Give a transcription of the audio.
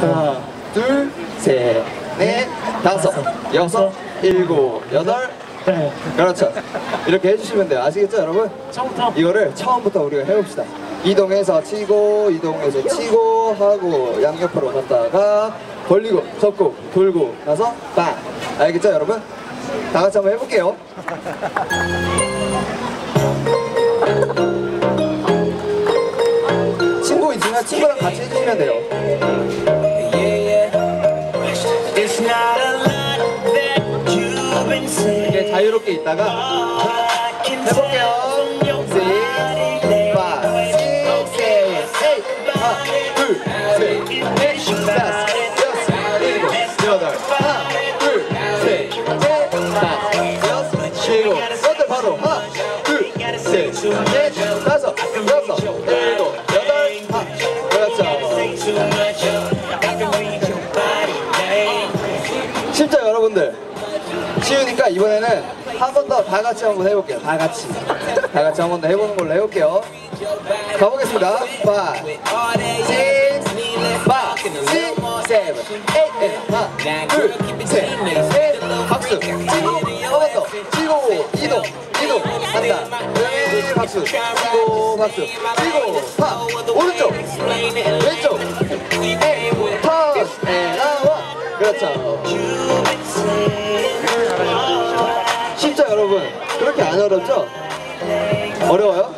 하나, 둘, 셋, 넷, 다섯, 여섯, 일곱, 여덟. 네. 그렇죠. 이렇게 해주시면 돼요. 아시겠죠, 여러분? 처음부터 이거를 처음부터 우리가 해봅시다. 이동해서 치고, 이동해서 치고 하고 양옆으로 갔다가 벌리고 접고 돌고 나서 빵. 알겠죠, 여러분? 다 같이 한번 해볼게요. 친구 있으면 친구랑 같이 해주시면 돼요. 이렇게 자유롭게 있다가 해볼게요. six, five, six, seven, eight. 하나, 둘, 셋, 넷, 다섯, 여섯, 일곱, 여덟. 하나, 둘, 셋, 넷, 다섯, 여섯, 일곱, 여덟. 바로 하나, 둘, 셋, 넷, 다섯, 여섯, 일곱, 여덟. 하나, 그렇죠. 진짜 여러분들 쉬우니까 이번에는 한 번 더 다 같이 한번 해볼게요. 다 같이. 다 같이 한 번 더 해보는 걸로 해볼게요. 가보겠습니다. 5, 6, 5, 6, 7, 8, 하나, 둘, 셋, 넷, 박수. 치고, 한번 더. 치고, 이동, 이동. 한다. 네, 박수. 치고, 박수. 치고, 파. 오른쪽, 왼쪽. 에, 터스, 에, 나와. 그렇죠. 안 어렵죠? 어려워요?